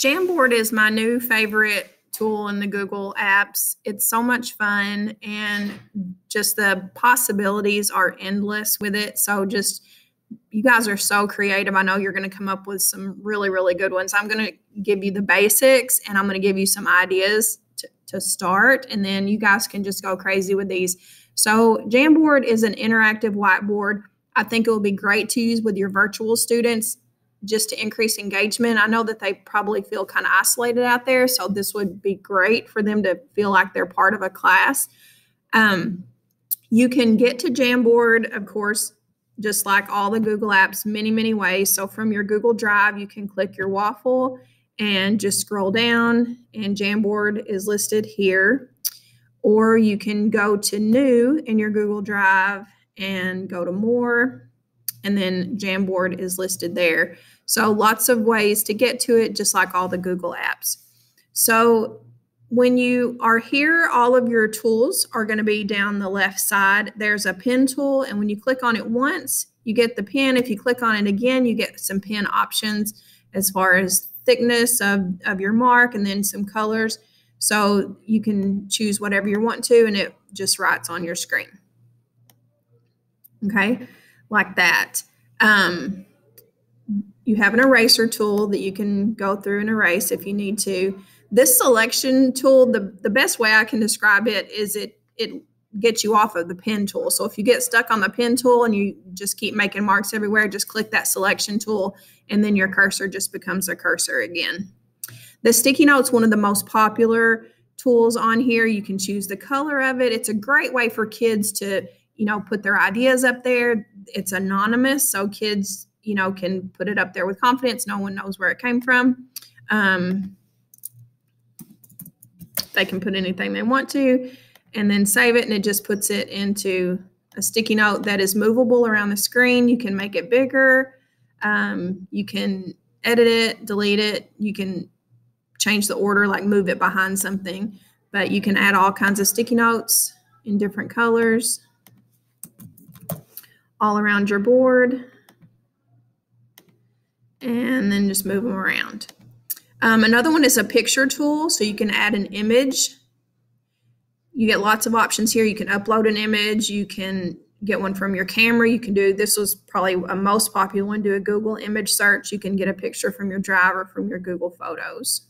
Jamboard is my new favorite tool in the Google apps. It's so much fun and just the possibilities are endless with it. So just you guys are so creative. I know you're going to come up with some really, really good ones. I'm going to give you the basics and I'm going to give you some ideas to, to start, and then you guys can just go crazy with these. So, Jamboard is an interactive whiteboard. I think it will be great to use with your virtual students just to increase engagement. I know that they probably feel kind of isolated out there, so this would be great for them to feel like they're part of a class. Um, you can get to Jamboard, of course, just like all the Google apps, many, many ways. So from your Google Drive, you can click your waffle and just scroll down, and Jamboard is listed here. Or you can go to New in your Google Drive and go to More, and then Jamboard is listed there. So lots of ways to get to it, just like all the Google apps. So when you are here, all of your tools are going to be down the left side. There's a pen tool, and when you click on it once, you get the pen. If you click on it again, you get some pen options as far as thickness of, of your mark and then some colors. So you can choose whatever you want to, and it just writes on your screen. Okay, like that. Um, you have an eraser tool that you can go through and erase if you need to. This selection tool, the, the best way I can describe it is it it gets you off of the pen tool. So if you get stuck on the pen tool and you just keep making marks everywhere, just click that selection tool and then your cursor just becomes a cursor again. The sticky note's one of the most popular tools on here. You can choose the color of it. It's a great way for kids to, you know, put their ideas up there. It's anonymous, so kids, you know, can put it up there with confidence. No one knows where it came from. Um, they can put anything they want to and then save it and it just puts it into a sticky note that is movable around the screen. You can make it bigger. Um, you can edit it, delete it. You can change the order, like move it behind something. But you can add all kinds of sticky notes in different colors all around your board. And then just move them around. Um, another one is a picture tool. So you can add an image. You get lots of options here. You can upload an image. You can get one from your camera. You can do, this was probably a most popular one, do a Google image search. You can get a picture from your drive or from your Google Photos.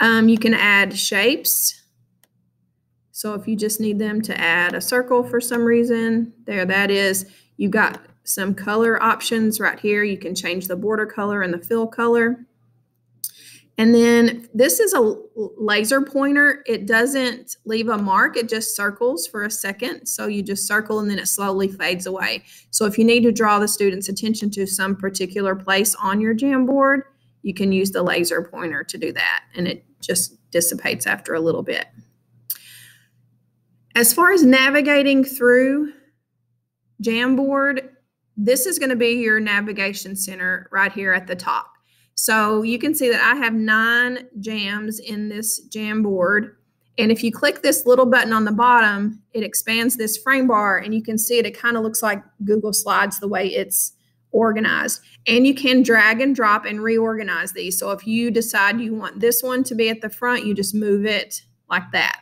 Um, you can add shapes. So if you just need them to add a circle for some reason, there that is. You've got some color options right here. You can change the border color and the fill color. And then this is a laser pointer. It doesn't leave a mark. It just circles for a second. So you just circle and then it slowly fades away. So if you need to draw the student's attention to some particular place on your Jamboard, you can use the laser pointer to do that. And it just dissipates after a little bit. As far as navigating through Jamboard, this is going to be your navigation center right here at the top. So you can see that I have nine jams in this Jamboard. And if you click this little button on the bottom, it expands this frame bar and you can see it. It kind of looks like Google Slides the way it's organized. And you can drag and drop and reorganize these. So if you decide you want this one to be at the front, you just move it like that.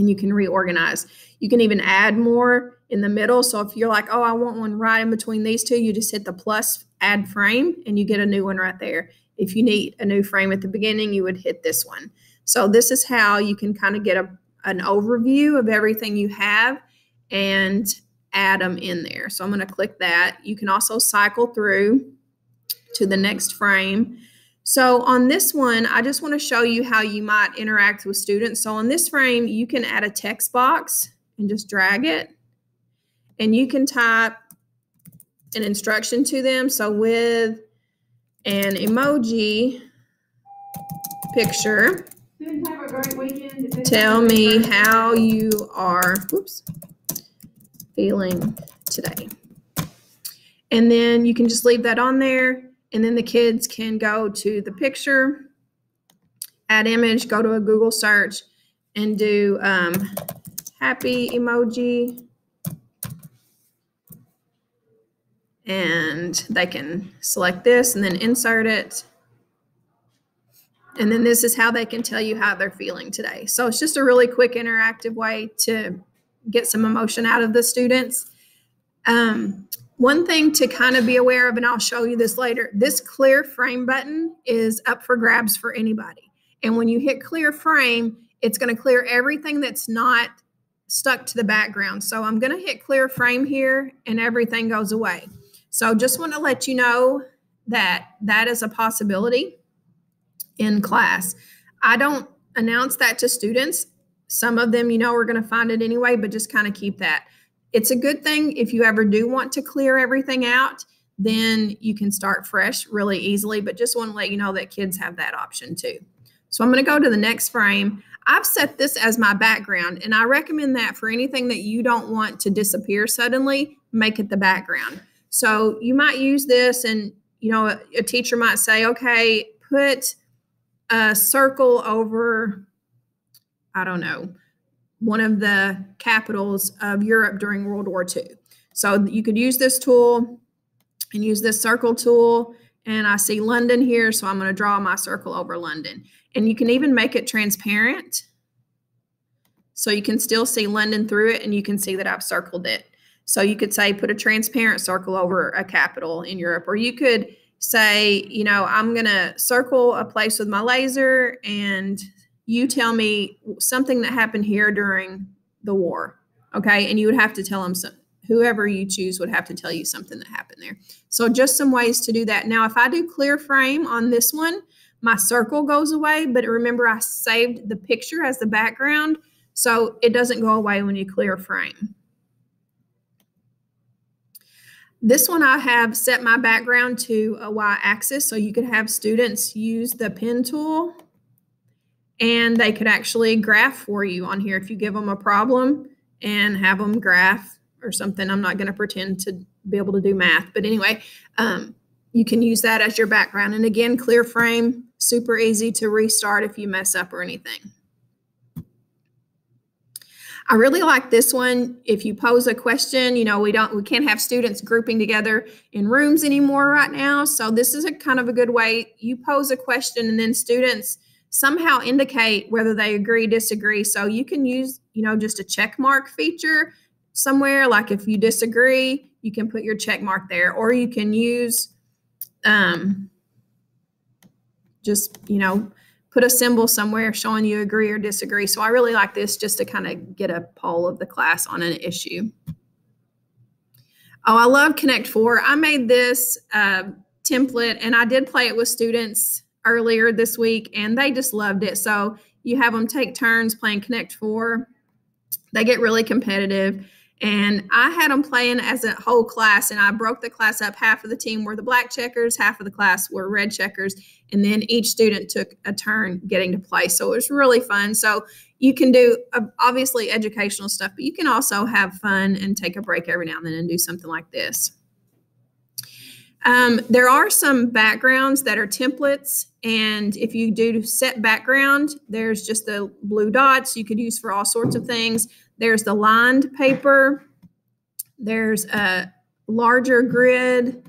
And you can reorganize. You can even add more in the middle. So if you're like, oh, I want one right in between these two, you just hit the plus add frame and you get a new one right there. If you need a new frame at the beginning, you would hit this one. So this is how you can kind of get a, an overview of everything you have and add them in there. So I'm going to click that. You can also cycle through to the next frame. So on this one, I just want to show you how you might interact with students. So on this frame, you can add a text box and just drag it. And you can type an instruction to them. So with an emoji picture, tell me how you are oops, feeling today. And then you can just leave that on there. And then the kids can go to the picture, add image, go to a Google search, and do um, happy emoji and they can select this and then insert it And then this is how they can tell you how they're feeling today. So it's just a really quick interactive way to get some emotion out of the students. Um, one thing to kind of be aware of, and I'll show you this later, this clear frame button is up for grabs for anybody. And when you hit clear frame, it's going to clear everything that's not stuck to the background. So I'm going to hit clear frame here and everything goes away. So just want to let you know that that is a possibility in class. I don't announce that to students. Some of them, you know, are going to find it anyway, but just kind of keep that. It's a good thing if you ever do want to clear everything out, then you can start fresh really easily. But just want to let you know that kids have that option too. So I'm going to go to the next frame. I've set this as my background, and I recommend that for anything that you don't want to disappear suddenly, make it the background. So you might use this, and you know, a, teacher might say, okay, put a circle over, I don't know, one of the capitals of Europe during World War II. So you could use this tool and use this circle tool. And I see London here, so I'm going to draw my circle over London. And you can even make it transparent. So you can still see London through it and you can see that I've circled it. So you could say put a transparent circle over a capital in Europe, or you could say, you know, I'm going to circle a place with my laser and you tell me something that happened here during the war. Okay. And you would have to tell them some, whoever you choose would have to tell you something that happened there. So just some ways to do that. Now, if I do clear frame on this one, my circle goes away, but remember I saved the picture as the background. So it doesn't go away when you clear frame. This one I have set my background to a y-axis so you could have students use the pen tool and they could actually graph for you on here if you give them a problem and have them graph or something. I'm not going to pretend to be able to do math, but anyway, um, you can use that as your background. And again, clear frame, super easy to restart if you mess up or anything. I really like this one. If you pose a question, you know, we don't, we can't have students grouping together in rooms anymore right now. So this is a kind of a good way. You pose a question and then students somehow indicate whether they agree, disagree. So you can use, you know, just a check mark feature somewhere. Like if you disagree, you can put your check mark there, or you can use um, just, you know, put a symbol somewhere showing you agree or disagree. So I really like this just to kind of get a poll of the class on an issue. Oh, I love Connect Four. I made this uh, template and I did play it with students earlier this week and they just loved it. So you have them take turns playing Connect Four. They get really competitive and I had them playing as a whole class, and I broke the class up. Half of the team were the black checkers, half of the class were red checkers, and then each student took a turn getting to play. So it was really fun. So you can do obviously educational stuff, but you can also have fun and take a break every now and then and do something like this. Um, there are some backgrounds that are templates, and if you do set background, there's just the blue dots you could use for all sorts of things. There's the lined paper. There's a larger grid,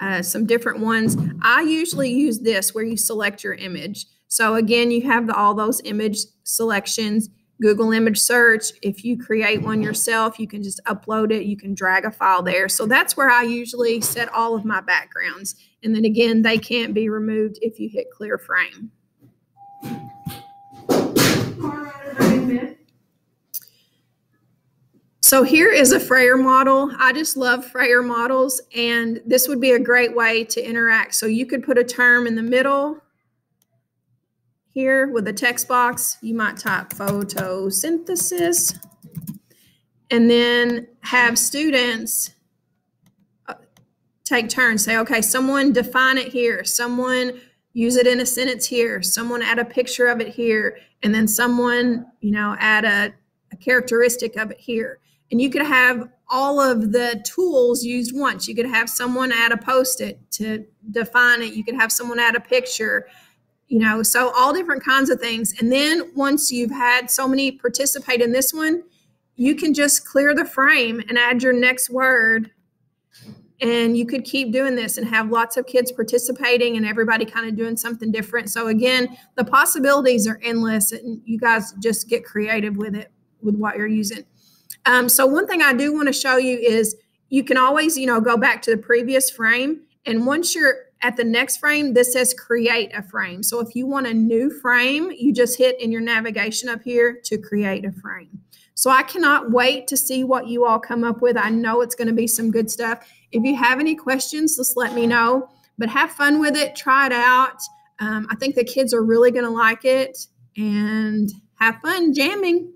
uh, some different ones. I usually use this where you select your image. So again, you have the, all those image selections. Google image search. If you create one yourself, you can just upload it. You can drag a file there. So that's where I usually set all of my backgrounds. And then again, they can't be removed if you hit clear frame. So here is a Frayer model. I just love Frayer models, and this would be a great way to interact. So you could put a term in the middle here with a text box. You might type photosynthesis, and then have students uh, take turns. Say, okay, someone define it here. Someone use it in a sentence here. Someone add a picture of it here. And then someone, you know, add a, a characteristic of it here. And you could have all of the tools used once. You could have someone add a post it to define it. You could have someone add a picture, you know, so all different kinds of things. And then once you've had so many participate in this one, you can just clear the frame and add your next word and you could keep doing this and have lots of kids participating and everybody kind of doing something different. So again, the possibilities are endless and you guys just get creative with it with what you're using. Um, so one thing I do want to show you is you can always, you know, go back to the previous frame and once you're at the next frame, this says create a frame. So if you want a new frame, you just hit in your navigation up here to create a frame. So I cannot wait to see what you all come up with. I know it's going to be some good stuff. If you have any questions, just let me know. But have fun with it. Try it out. Um, I think the kids are really going to like it and have fun jamming.